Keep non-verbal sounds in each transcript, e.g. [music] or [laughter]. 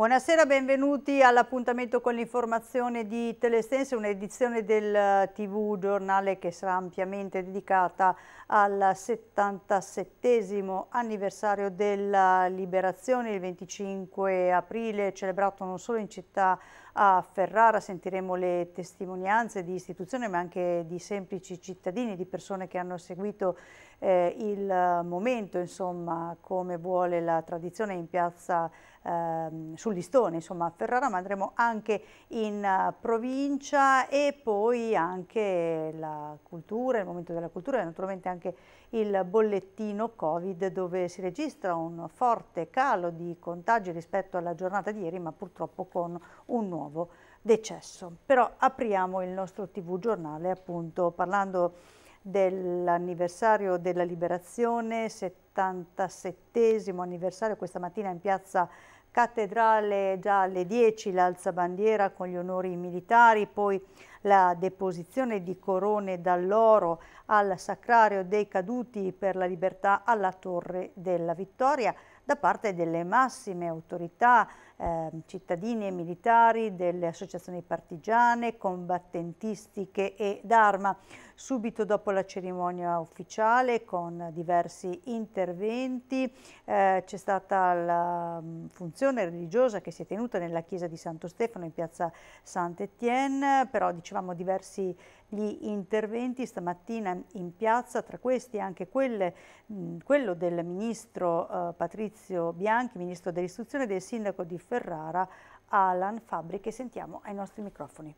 Buonasera, benvenuti all'appuntamento con l'informazione di Telestense, un'edizione del TV giornale che sarà ampiamente dedicata al 77 anniversario della liberazione, il 25 aprile, celebrato non solo in città a Ferrara, sentiremo le testimonianze di istituzioni ma anche di semplici cittadini, di persone che hanno seguito eh, il momento, insomma, come vuole la tradizione in piazza ehm, sul listone, insomma a Ferrara, ma andremo anche in uh, provincia. E poi anche la cultura, il momento della cultura e naturalmente anche il bollettino Covid dove si registra un forte calo di contagi rispetto alla giornata di ieri, ma purtroppo con un nuovo decesso. Però apriamo il nostro TV giornale appunto parlando dell'anniversario della liberazione, 77 anniversario questa mattina in piazza Cattedrale già alle 10 l'alzabandiera con gli onori militari, poi la deposizione di corone dall'oro al Sacrario dei Caduti per la Libertà alla Torre della Vittoria da parte delle massime autorità eh, cittadini e militari, delle associazioni partigiane, combattentistiche e d'arma. Subito dopo la cerimonia ufficiale con diversi interventi eh, c'è stata la mm, funzione religiosa che si è tenuta nella chiesa di Santo Stefano in piazza Saint-Étienne, però dicevamo diversi gli interventi stamattina in piazza, tra questi anche quelle, mh, quello del ministro eh, Patrizio Bianchi, ministro dell'istruzione e del sindaco di Ferrara, Alan Fabri, che sentiamo ai nostri microfoni.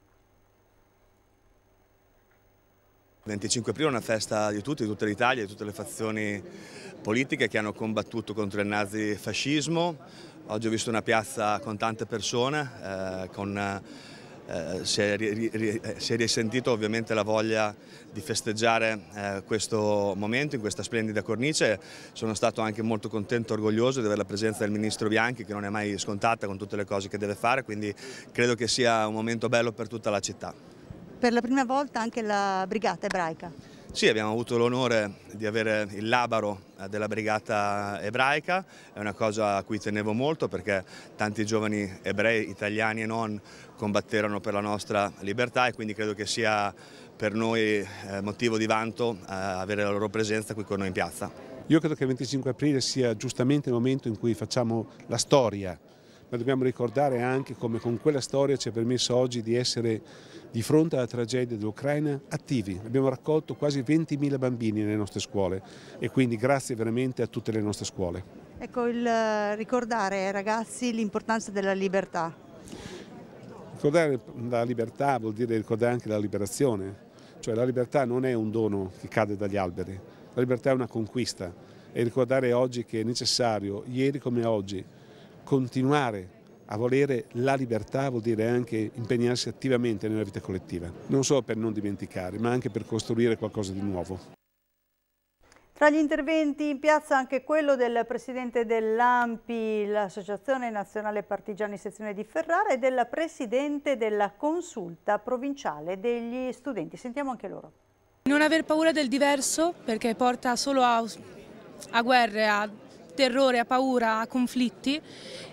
25 aprile è una festa di tutti, di tutta l'Italia, di tutte le fazioni politiche che hanno combattuto contro il nazifascismo. Oggi ho visto una piazza con tante persone, eh, con eh, si, è, ri, ri, eh, si, è, risentito ovviamente la voglia di festeggiare eh, questo momento in questa splendida cornice. Sono stato anche molto contento e orgoglioso di avere la presenza del Ministro Bianchi che non è mai scontata con tutte le cose che deve fare, quindi credo che sia un momento bello per tutta la città. Per la prima volta anche la brigata ebraica. Sì, abbiamo avuto l'onore di avere il labaro eh, della brigata ebraica, è una cosa a cui tenevo molto perché tanti giovani ebrei, italiani e non, combatterono per la nostra libertà e quindi credo che sia per noi eh, motivo di vanto eh, avere la loro presenza qui con noi in piazza. Io credo che il 25 aprile sia giustamente il momento in cui facciamo la storia, ma dobbiamo ricordare anche come con quella storia ci ha permesso oggi di essere di fronte alla tragedia dell'Ucraina attivi. Abbiamo raccolto quasi 20.000 bambini nelle nostre scuole e quindi grazie veramente a tutte le nostre scuole. Ecco, il eh, ricordare ai ragazzi l'importanza della libertà. Ricordare la libertà vuol dire ricordare anche la liberazione, cioè la libertà non è un dono che cade dagli alberi, la libertà è una conquista e ricordare oggi che è necessario, ieri come oggi, continuare a volere la libertà vuol dire anche impegnarsi attivamente nella vita collettiva, non solo per non dimenticare, ma anche per costruire qualcosa di nuovo. Tra gli interventi in piazza anche quello del Presidente dell'AMPI, l'Associazione Nazionale Partigiani Sezione di Ferrara e del Presidente della Consulta Provinciale degli Studenti. Sentiamo anche loro. Non aver paura del diverso perché porta solo a, a guerre, a terrore, a paura, a conflitti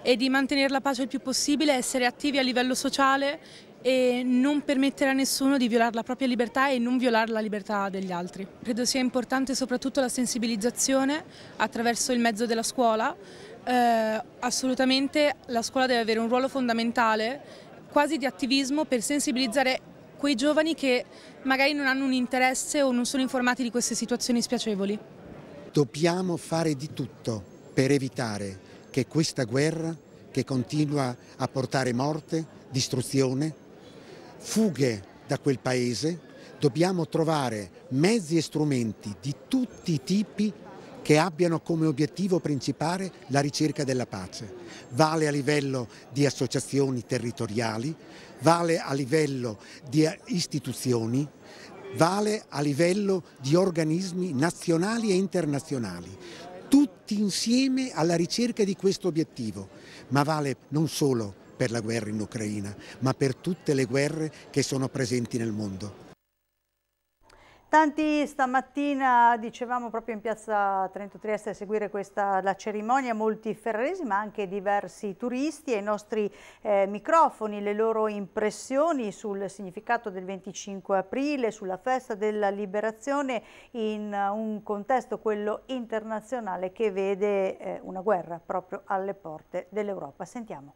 e di mantenere la pace il più possibile, essere attivi a livello sociale e non permettere a nessuno di violare la propria libertà e non violare la libertà degli altri. Credo sia importante soprattutto la sensibilizzazione attraverso il mezzo della scuola. Eh, assolutamente la scuola deve avere un ruolo fondamentale, quasi di attivismo, per sensibilizzare quei giovani che magari non hanno un interesse o non sono informati di queste situazioni spiacevoli. Dobbiamo fare di tutto per evitare che questa guerra, che continua a portare morte, distruzione, fughe da quel paese, dobbiamo trovare mezzi e strumenti di tutti i tipi che abbiano come obiettivo principale la ricerca della pace. Vale a livello di associazioni territoriali, vale a livello di istituzioni, vale a livello di organismi nazionali e internazionali, tutti insieme alla ricerca di questo obiettivo, ma vale non solo per la guerra in Ucraina, ma per tutte le guerre che sono presenti nel mondo. Tanti stamattina, dicevamo proprio in piazza Trento Trieste a seguire questa, la cerimonia, molti ferraresi ma anche diversi turisti ai nostri eh, microfoni, le loro impressioni sul significato del 25 aprile, sulla festa della liberazione in un contesto, quello internazionale, che vede eh, una guerra proprio alle porte dell'Europa. Sentiamo.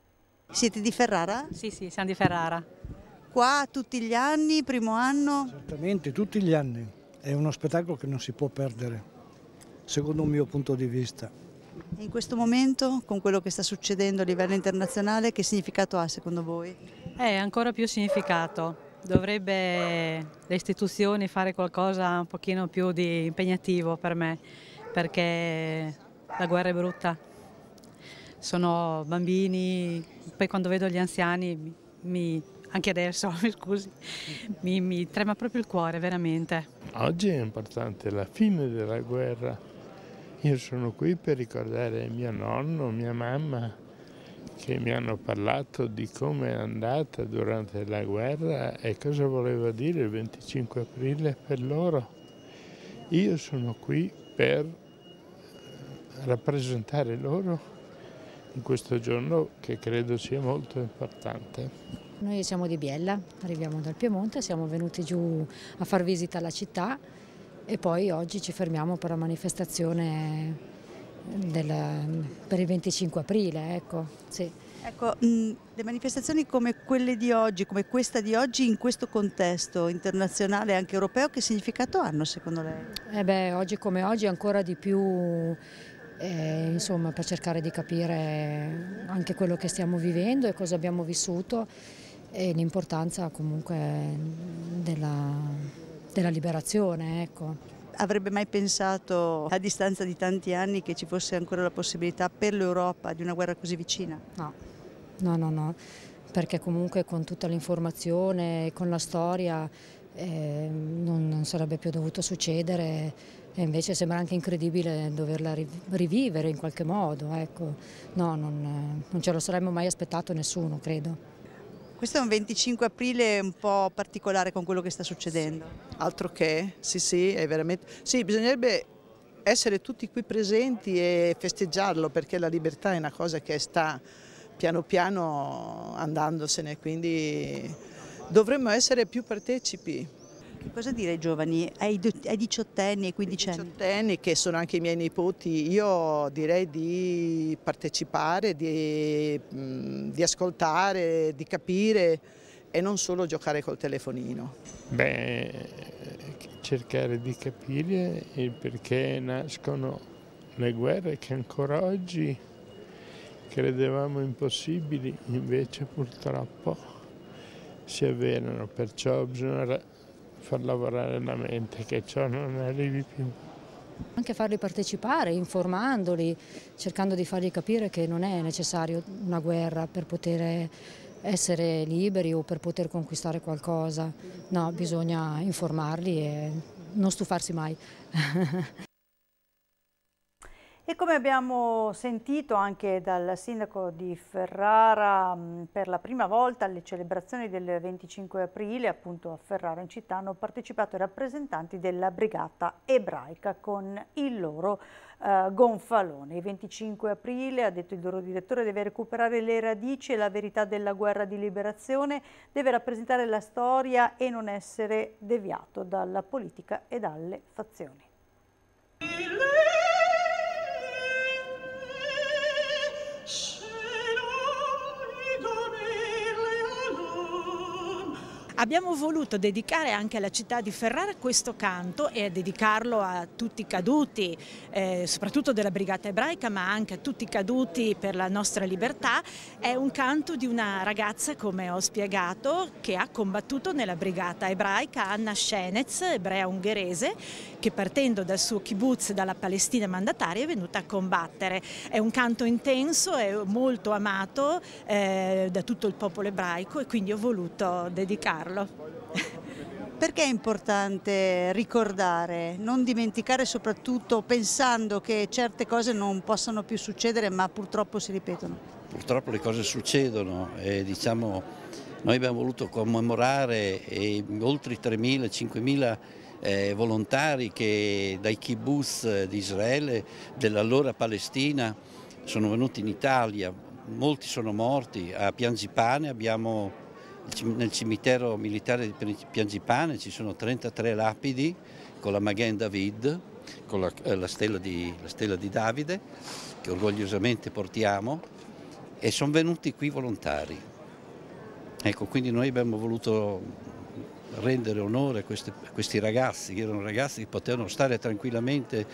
Siete di Ferrara? Sì, sì, siamo di Ferrara qua tutti gli anni, primo anno? Certamente, tutti gli anni. È uno spettacolo che non si può perdere, secondo un mio punto di vista. In questo momento, con quello che sta succedendo a livello internazionale, che significato ha secondo voi? È ancora più significato. Dovrebbe le istituzioni fare qualcosa un pochino più di impegnativo per me, perché la guerra è brutta. Sono bambini, poi quando vedo gli anziani mi, anche adesso, [laughs] mi scusi, mi, mi trema proprio il cuore, veramente. Oggi è importante la fine della guerra. Io sono qui per ricordare mio nonno, mia mamma, che mi hanno parlato di come è andata durante la guerra e cosa voleva dire il 25 aprile per loro. Io sono qui per rappresentare loro in questo giorno che credo sia molto importante. Noi siamo di Biella, arriviamo dal Piemonte, siamo venuti giù a far visita alla città e poi oggi ci fermiamo per la manifestazione del, per il 25 aprile. Ecco, sì. ecco mh, le manifestazioni come quelle di oggi, come questa di oggi, in questo contesto internazionale e anche europeo, che significato hanno secondo lei? Eh beh, oggi come oggi ancora di più eh, insomma, per cercare di capire anche quello che stiamo vivendo e cosa abbiamo vissuto e l'importanza comunque della, della liberazione. Ecco. Avrebbe mai pensato a distanza di tanti anni che ci fosse ancora la possibilità per l'Europa di una guerra così vicina? No, no, no, no. perché comunque con tutta l'informazione e con la storia eh, non, non, sarebbe più dovuto succedere e invece sembra anche incredibile doverla rivivere in qualche modo. Ecco. No, non, non ce lo saremmo mai aspettato nessuno, credo. Questo è un 25 aprile un po' particolare con quello che sta succedendo. Altro che, sì sì, è veramente... Sì, bisognerebbe essere tutti qui presenti e festeggiarlo perché la libertà è una cosa che sta piano piano andandosene, quindi dovremmo essere più partecipi. Cosa dire ai giovani, ai, ai diciottenni, ai quindicenni? Ai diciottenni che sono anche i miei nipoti, io direi di partecipare, di, mm, di ascoltare, di capire e non solo giocare col telefonino. Beh, cercare di capire il perché nascono le guerre che ancora oggi credevamo impossibili, invece purtroppo si avverano, perciò bisogna far lavorare la mente, che ciò non arrivi più. Anche farli partecipare, informandoli, cercando di fargli capire che non è necessario una guerra per poter essere liberi o per poter conquistare qualcosa. No, bisogna informarli e non stufarsi mai. [laughs] E come abbiamo sentito anche dal sindaco di Ferrara, per la prima volta alle celebrazioni del 25 aprile, appunto a Ferrara in città, hanno partecipato i rappresentanti della brigata ebraica con il loro eh, gonfalone. Il 25 aprile, ha detto il loro direttore, deve recuperare le radici e la verità della guerra di liberazione, deve rappresentare la storia e non essere deviato dalla politica e dalle fazioni. Abbiamo voluto dedicare anche alla città di Ferrara questo canto e dedicarlo a tutti i caduti, eh, soprattutto della Brigata Ebraica, ma anche a tutti i caduti per la nostra libertà. È un canto di una ragazza, come ho spiegato, che ha combattuto nella Brigata Ebraica, Anna Shenez, ebrea ungherese, che partendo dal suo kibbutz, dalla Palestina mandataria, è venuta a combattere. È un canto intenso, è molto amato eh, da tutto il popolo ebraico e quindi ho voluto dedicarlo farlo. [laughs] Perché è importante ricordare, non dimenticare soprattutto pensando che certe cose non possano più succedere ma purtroppo si ripetono? Purtroppo le cose succedono e diciamo noi abbiamo voluto commemorare e oltre 3.000, 5.000 eh, volontari che dai kibbutz di Israele, dell'allora Palestina, sono venuti in Italia, molti sono morti, a Pianzipane abbiamo nel cimitero militare di Pianzipane ci sono 33 lapidi con la Magen David, con la, eh, la, stella di, la stella di Davide, che orgogliosamente portiamo, e sono venuti qui volontari. Ecco, quindi noi abbiamo voluto rendere onore a, questi, a questi ragazzi, che erano ragazzi che potevano stare tranquillamente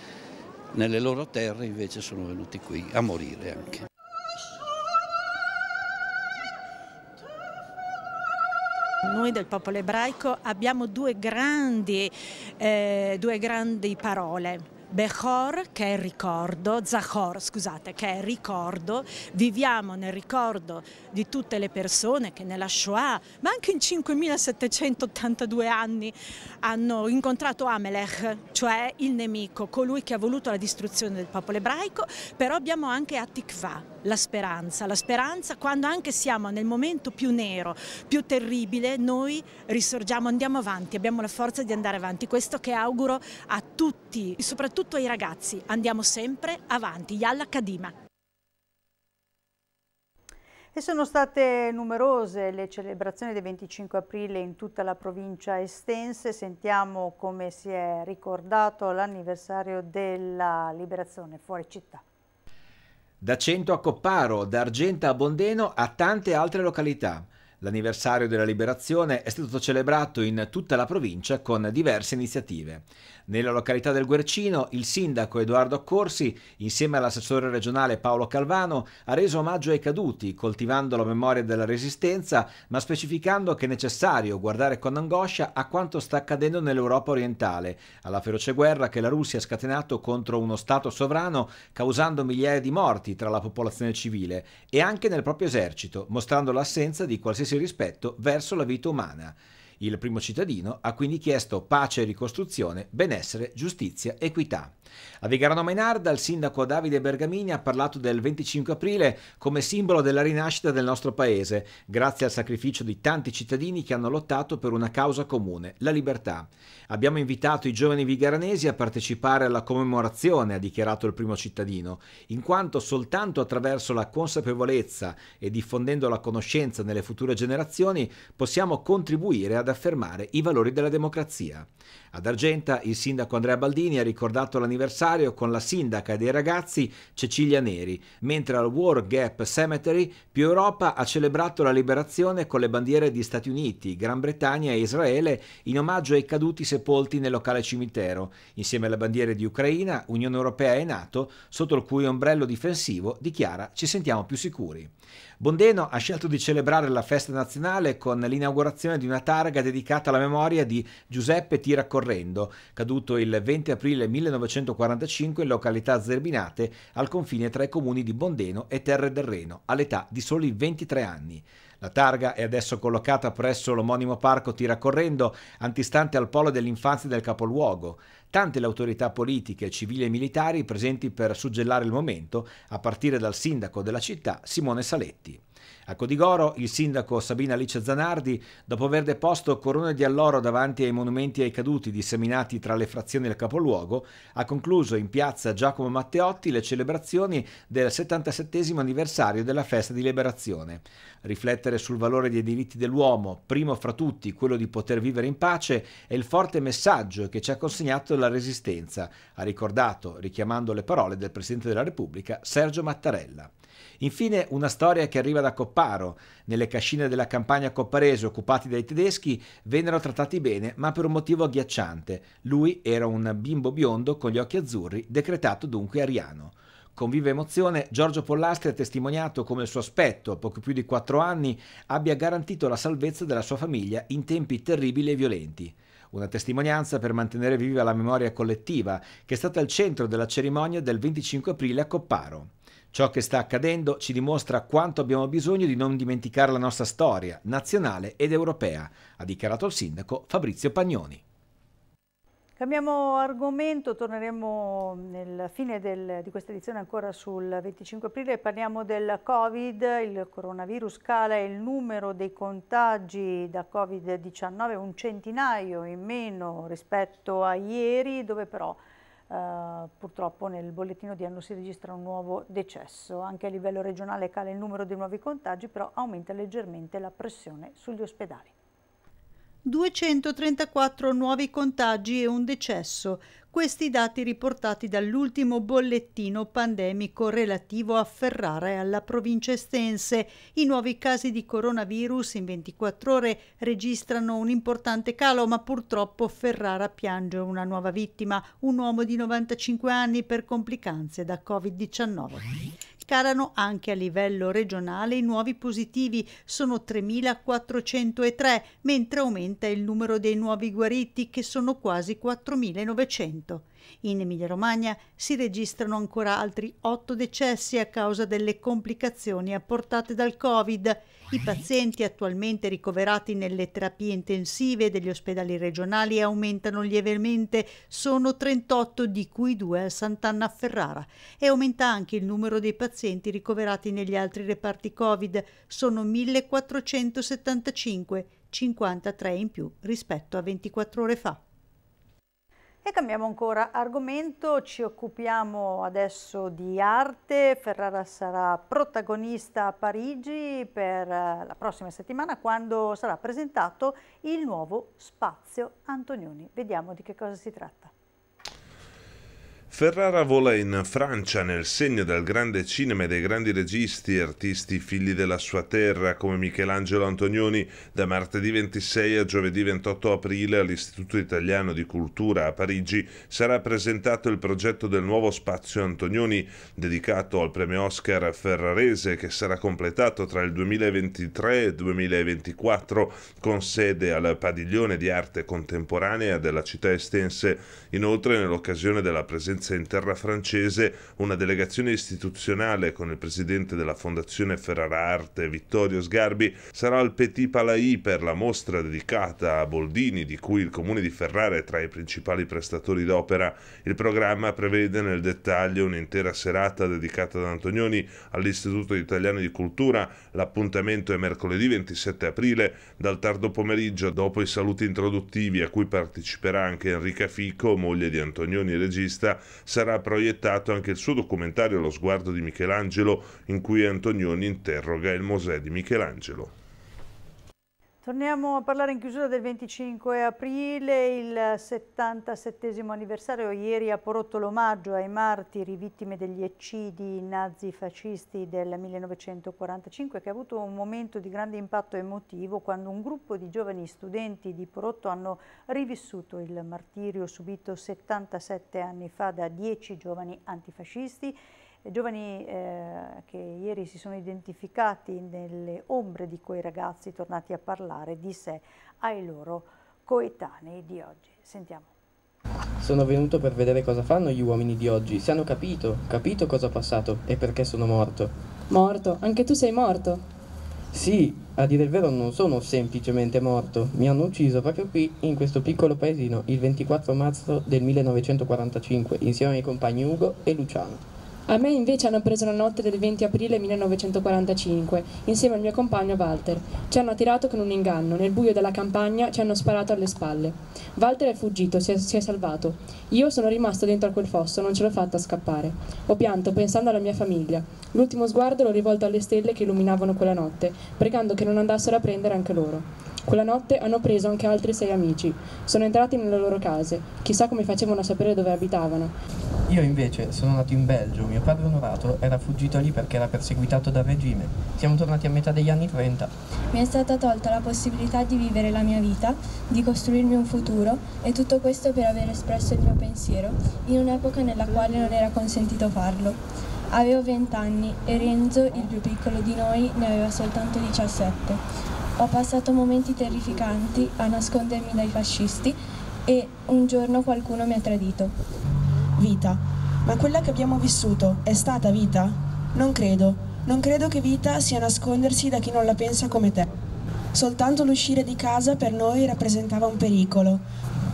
nelle loro terre, invece sono venuti qui a morire anche. Noi del popolo ebraico abbiamo due grandi, eh, due grandi parole. Bechor che è ricordo, Zachor scusate, che è ricordo, viviamo nel ricordo di tutte le persone che nella Shoah, ma anche in 5782 anni hanno incontrato Amelech, cioè il nemico, colui che ha voluto la distruzione del popolo ebraico, però abbiamo anche Atikva, la speranza, la speranza quando anche siamo nel momento più nero, più terribile, noi risorgiamo, andiamo avanti, abbiamo la forza di andare avanti, questo che auguro a tutti, soprattutto ai ragazzi, andiamo sempre avanti, Yalla Kadima. E sono state numerose le celebrazioni del 25 aprile in tutta la provincia estense. Sentiamo come si è ricordato l'anniversario della liberazione fuori città. Da Cento a Copparo, da Argenta a Bondeno a tante altre località. L'anniversario della liberazione è stato celebrato in tutta la provincia con diverse iniziative. Nella località del Guercino, il sindaco Edoardo Accorsi, insieme all'assessore regionale Paolo Calvano, ha reso omaggio ai caduti, coltivando la memoria della resistenza, ma specificando che è necessario guardare con angoscia a quanto sta accadendo nell'Europa orientale, alla feroce guerra che la Russia ha scatenato contro uno Stato sovrano, causando migliaia di morti tra la popolazione civile, e anche nel proprio esercito, mostrando l'assenza di qualsiasi rispetto verso la vita umana. Il primo cittadino ha quindi chiesto pace e ricostruzione, benessere, giustizia, equità. A Vigarano Mainarda il sindaco Davide Bergamini ha parlato del 25 aprile come simbolo della rinascita del nostro paese, grazie al sacrificio di tanti cittadini che hanno lottato per una causa comune, la libertà. Abbiamo invitato i giovani vigaranesi a partecipare alla commemorazione, ha dichiarato il primo cittadino, in quanto soltanto attraverso la consapevolezza e diffondendo la conoscenza nelle future generazioni possiamo contribuire ad affermare i valori della democrazia. Ad Argenta il sindaco Andrea Baldini ha ricordato l'anniversario con la sindaca dei ragazzi Cecilia Neri, mentre al War Gap Cemetery più Europa ha celebrato la liberazione con le bandiere di Stati Uniti, Gran Bretagna e Israele in omaggio ai caduti sepolti nel locale cimitero, insieme alle bandiere di Ucraina, Unione Europea e NATO, sotto il cui ombrello difensivo dichiara ci sentiamo più sicuri. Bondeno ha scelto di celebrare la festa nazionale con l'inaugurazione di una targa dedicata alla memoria di Giuseppe Tiracorrendo, caduto il 20 aprile 1945 in località Zerbinate, al confine tra i comuni di Bondeno e Terre del Reno, all'età di soli 23 anni. La targa è adesso collocata presso l'omonimo parco Tiracorrendo, antistante al polo dell'infanzia del capoluogo. Tante le autorità politiche, civili e militari presenti per suggellare il momento, a partire dal sindaco della città Simone Saletti. A Codigoro il sindaco Sabina Alice Zanardi, dopo aver deposto corone di alloro davanti ai monumenti ai caduti disseminati tra le frazioni del capoluogo, ha concluso in piazza Giacomo Matteotti le celebrazioni del 77 anniversario della festa di liberazione. Riflettere sul valore dei diritti dell'uomo, primo fra tutti quello di poter vivere in pace, è il forte messaggio che ci ha consegnato la Resistenza, ha ricordato, richiamando le parole del Presidente della Repubblica Sergio Mattarella. Infine una storia che arriva da Copparo. Nelle cascine della campagna copparese occupati dai tedeschi vennero trattati bene, ma per un motivo agghiacciante. Lui era un bimbo biondo con gli occhi azzurri, decretato dunque ariano. Con viva emozione Giorgio Pollastri ha testimoniato come il suo aspetto, a poco più di quattro anni, abbia garantito la salvezza della sua famiglia in tempi terribili e violenti. Una testimonianza per mantenere viva la memoria collettiva, che è stata al centro della cerimonia del 25 aprile a Copparo. Ciò che sta accadendo ci dimostra quanto abbiamo bisogno di non dimenticare la nostra storia nazionale ed europea, ha dichiarato il sindaco Fabrizio Pagnoni. Cambiamo argomento, torneremo nel fine del, di questa edizione ancora sul 25 aprile, parliamo del Covid, il coronavirus cala il numero dei contagi da Covid-19, un centinaio in meno rispetto a ieri, dove però Uh, purtroppo nel bollettino di anno si registra un nuovo decesso. Anche a livello regionale cala il numero dei nuovi contagi, però aumenta leggermente la pressione sugli ospedali. 234 nuovi contagi e un decesso. Questi dati riportati dall'ultimo bollettino pandemico relativo a Ferrara e alla provincia estense. I nuovi casi di coronavirus in 24 ore registrano un importante calo, ma purtroppo Ferrara piange una nuova vittima, un uomo di 95 anni per complicanze da Covid-19 calano anche a livello regionale i nuovi positivi, sono 3.403, mentre aumenta il numero dei nuovi guariti che sono quasi 4.900. In Emilia-Romagna si registrano ancora altri otto decessi a causa delle complicazioni apportate dal Covid. I pazienti attualmente ricoverati nelle terapie intensive degli ospedali regionali aumentano lievemente, sono 38 di cui due a Sant'Anna a Ferrara e aumenta anche il numero dei pazienti ricoverati negli altri reparti Covid, sono 1475, 53 in più rispetto a 24 ore fa. E cambiamo ancora argomento, ci occupiamo adesso di arte. Ferrara sarà protagonista a Parigi per eh, la prossima settimana quando sarà presentato il nuovo Spazio Antonioni. Vediamo di che cosa si tratta. Ferrara vola in Francia nel segno del grande cinema e dei grandi registi e artisti figli della sua terra come Michelangelo Antonioni da martedì 26 a giovedì 28 aprile all'Istituto Italiano di Cultura a Parigi sarà presentato il progetto del nuovo spazio Antonioni dedicato al premio Oscar ferrarese che sarà completato tra il 2023 e il 2024 con sede al Padiglione di Arte Contemporanea della città estense. Inoltre nell'occasione della presenza presenza in terra francese una delegazione istituzionale con il presidente della Fondazione Ferrara Arte Vittorio Sgarbi sarà al Petit Palais per la mostra dedicata a Boldini di cui il comune di Ferrara è tra i principali prestatori d'opera. Il programma prevede nel dettaglio un'intera serata dedicata ad Antonioni all'Istituto Italiano di Cultura. L'appuntamento è mercoledì 27 aprile dal tardo pomeriggio dopo i saluti introduttivi a cui parteciperà anche Enrica Fico, moglie di Antonioni regista, sarà proiettato anche il suo documentario Lo sguardo di Michelangelo, in cui Antonioni interroga il Mosè di Michelangelo. Torniamo a parlare in chiusura del 25 aprile, il 77 anniversario. Ieri a Porotto l'omaggio ai martiri vittime degli eccidi nazi-fascisti del 1945 che ha avuto un momento di grande impatto emotivo quando un gruppo di giovani studenti di Porotto hanno rivissuto il martirio subito 77 anni fa da 10 giovani antifascisti giovani eh, che ieri si sono identificati nelle ombre di quei ragazzi tornati a parlare di sé ai loro coetanei di oggi. Sentiamo. Sono venuto per vedere cosa fanno gli uomini di oggi, se hanno capito, capito cosa ho passato e perché sono morto. Morto? Anche tu sei morto? Sì, a dire il vero non sono semplicemente morto, mi hanno ucciso proprio qui, in questo piccolo paesino, il 24 marzo del 1945, insieme ai compagni Ugo e Luciano. A me invece hanno preso la notte del 20 aprile 1945, insieme al mio compagno Walter. Ci hanno attirato con un inganno, nel buio della campagna ci hanno sparato alle spalle. Walter è fuggito, si è, si è salvato. Io sono rimasto dentro a quel fosso, non ce l'ho fatta scappare. Ho pianto pensando alla mia famiglia. L'ultimo sguardo l'ho rivolto alle stelle che illuminavano quella notte, pregando che non andassero a prendere anche loro. Quella notte hanno preso anche altri sei amici. Sono entrati nelle loro case. Chissà come facevano a sapere dove abitavano. Io invece sono nato in Belgio. Mio padre onorato era fuggito lì perché era perseguitato dal regime. Siamo tornati a metà degli anni 30. Mi è stata tolta la possibilità di vivere la mia vita, di costruirmi un futuro e tutto questo per aver espresso il mio pensiero in un'epoca nella quale non era consentito farlo. Avevo 20 anni e Renzo, il più piccolo di noi, ne aveva soltanto 17. Ho passato momenti terrificanti a nascondermi dai fascisti e un giorno qualcuno mi ha tradito. Vita. Ma quella che abbiamo vissuto è stata vita? Non credo. Non credo che vita sia nascondersi da chi non la pensa come te. Soltanto l'uscire di casa per noi rappresentava un pericolo.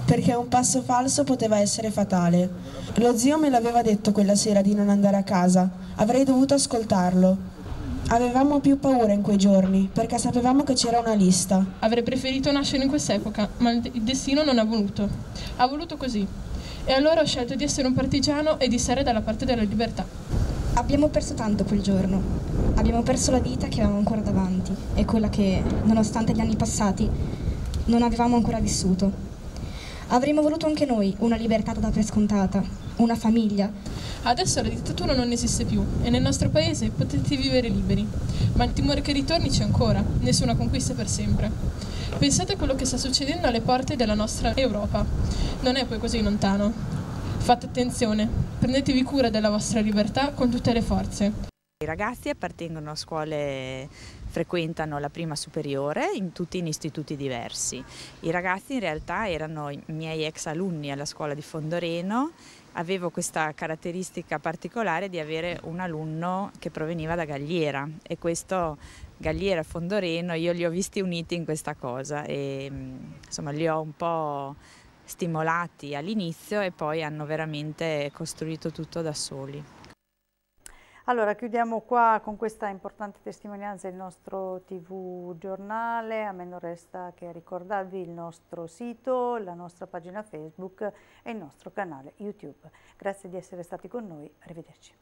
perché un passo falso poteva essere fatale. Lo zio me l'aveva detto quella sera di non andare a casa, avrei dovuto ascoltarlo. Avevamo più paura in quei giorni perché sapevamo che c'era una lista. Avrei preferito nascere in quest'epoca, ma il destino non ha voluto. Ha voluto così. E allora ho scelto di essere un partigiano e di stare dalla parte della libertà. Abbiamo perso tanto quel giorno. Abbiamo perso la vita che avevamo ancora davanti e quella che, nonostante gli anni passati, non avevamo ancora vissuto. Avremmo voluto anche noi una libertà data per scontata, una famiglia. Adesso la dittatura non esiste più e nel nostro paese potete vivere liberi, ma il timore che ritorni c'è ancora, nessuna conquista per sempre. Pensate a quello che sta succedendo alle porte della nostra Europa. Non è poi così lontano. Fate attenzione, prendetevi cura della vostra libertà con tutte le forze. I ragazzi appartengono a scuole frequentano la prima superiore in tutti in istituti diversi. I ragazzi in realtà erano i miei ex alunni alla scuola di Fondoreno, avevo questa caratteristica particolare di avere un alunno che proveniva da Galliera e questo Galliera e Fondoreno io li ho visti uniti in questa cosa e insomma li ho un po' stimolati all'inizio e poi hanno veramente costruito tutto da soli. Allora, chiudiamo qua con questa importante testimonianza il nostro TV giornale. A me non resta che ricordarvi il nostro sito, la nostra pagina Facebook e il nostro canale YouTube. Grazie di essere stati con noi, arrivederci.